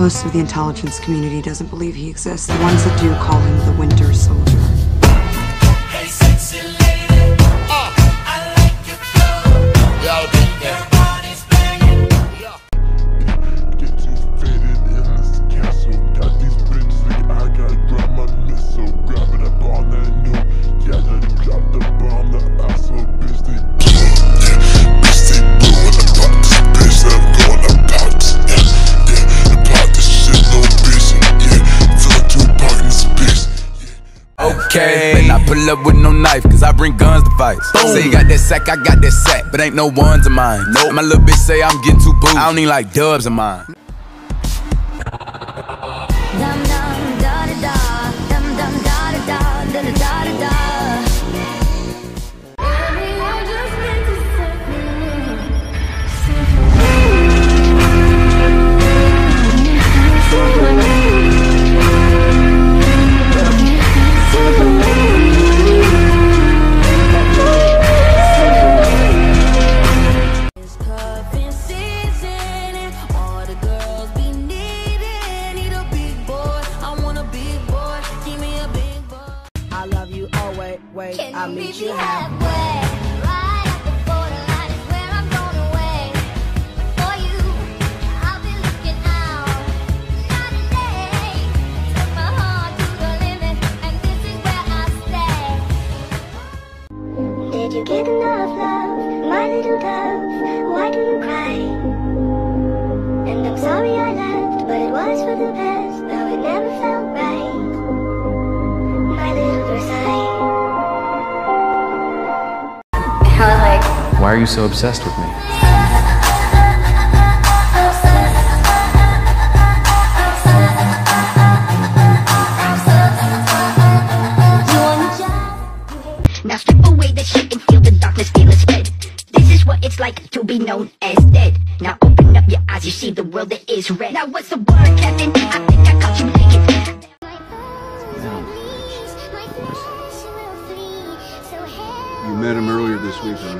Most of the intelligence community doesn't believe he exists. The ones that do call him the Winter Soldier. Up with no knife, cause I bring guns to fight. Say you got that sack, I got that sack, but ain't no ones of mine. Nope. My little bitch say I'm getting too booed. I don't even like dubs of mine. Did you get enough love, my little dove? Why do you cry? And I'm sorry I left, but it was for the best. Though it never felt right. Why are you so obsessed with me? Now strip away the shit and feel the darkness, feel it spread. This is what it's like to be known as dead. Now open up your eyes, you see the world that is red. Now what's the word, Captain? I think I caught you naked. You met him earlier this week on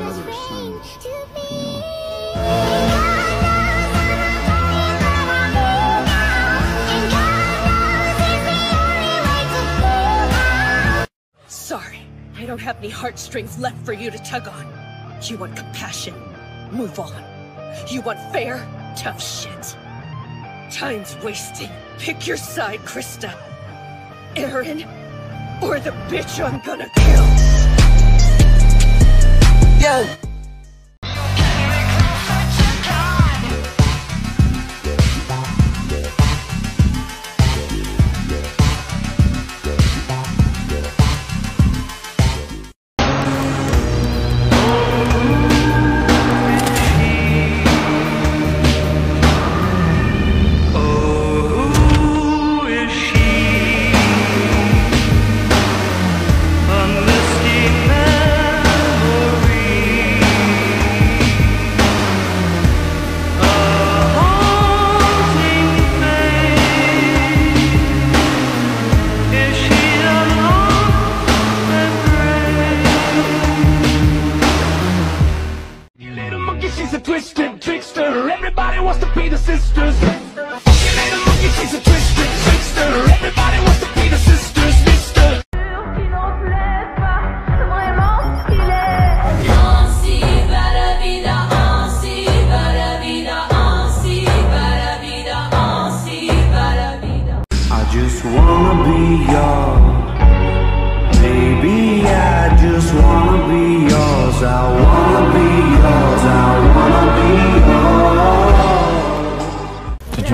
have any heartstrings left for you to tug on. You want compassion? Move on. You want fair? Tough shit. Time's wasting. Pick your side, Krista. Aaron, or the bitch I'm gonna kill. Yo!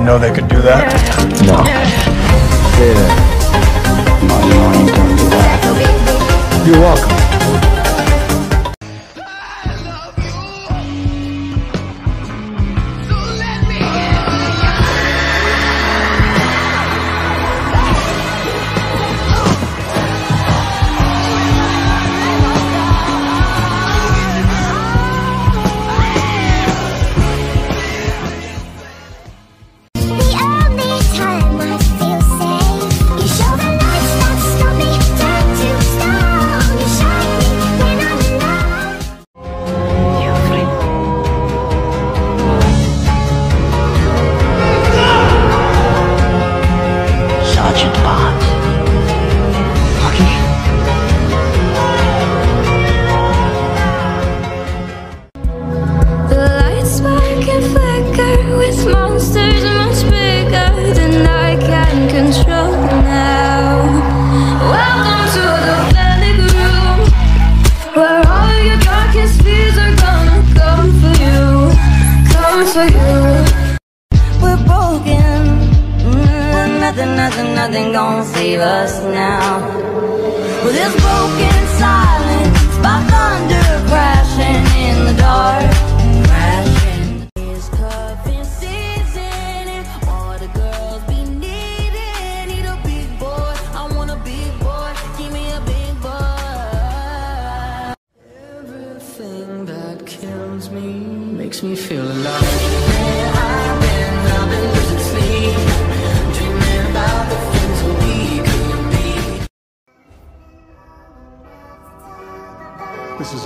Know they could do that? No. Say that. No, you know I ain't gonna do that. You're welcome.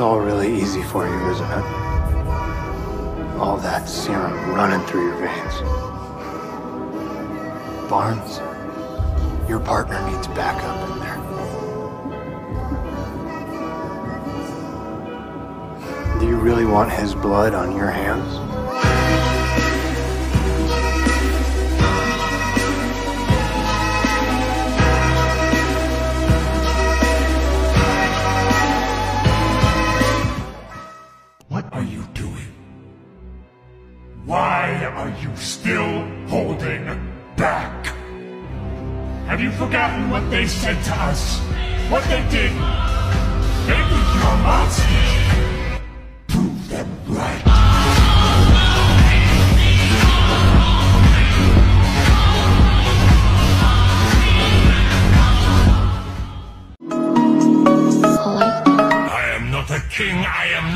All really easy for you, isn't it? All that serum running through your veins. Barnes, your partner needs backup in there. Do you really want his blood on your hands? Why are you still holding back? Have you forgotten what they said to us? What they did? They become monsters. Prove them right.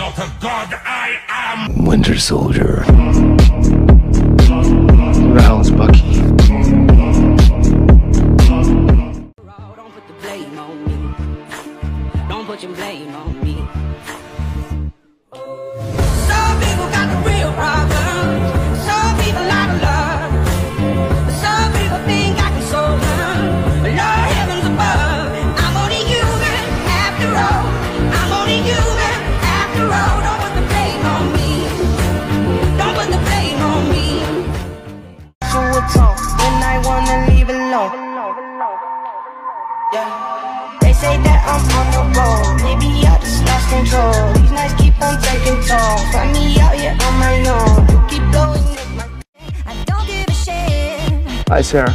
Not a god, I am Winter Soldier. To a tone when I wanna leave alone. Yeah. They say that I'm on the road. Maybe I just lost control. These nights keep on taking toll. Find me out here on my own. You keep blowing up my. I don't give a shit. Hi, Sarah.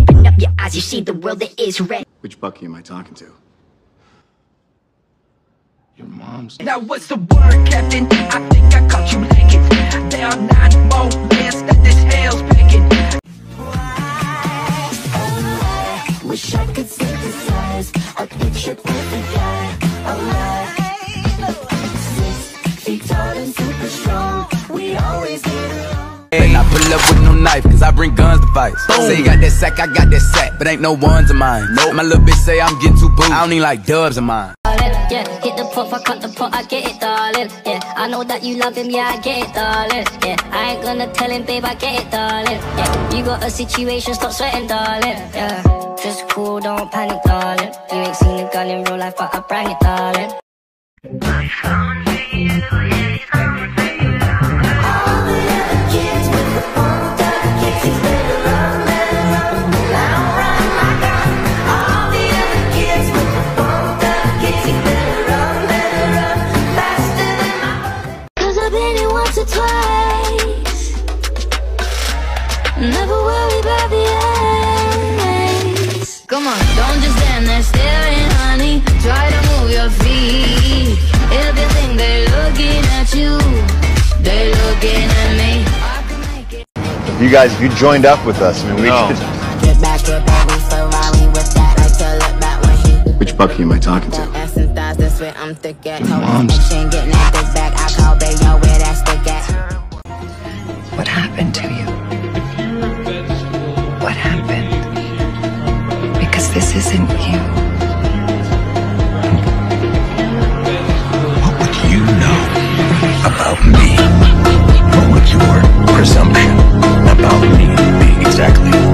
open up your eyes, you see the world that is red. Which Bucky am I talking to? Your mom's. Now what's the word, Captain? I think I caught you lacking. There are nine more lands that this hell's picking. Wish I could synthesize a picture perfect pull up with no knife, cause I bring guns to fight. Say you got that sack, I got that sack, but ain't no ones of mine. Nope. My little bitch say I'm getting too boo. I don't even like dubs of mine. Yeah, hit the pot, I cut the pot, I get it, darling. Yeah, I know that you love him, yeah, I get it, darling. Yeah, I ain't gonna tell him, babe, I get it, darling. Yeah, you got a situation, stop sweating, darling. Yeah, just cool, don't panic, darling. You ain't seen a gun in real life, but I brand it, darling. at you, they're looking at me. You guys, you joined up with us. I mean, we no. Which Bucky am I talking to? What happened to you? What happened? Because this isn't you. about me? What would your presumption about me be exactly?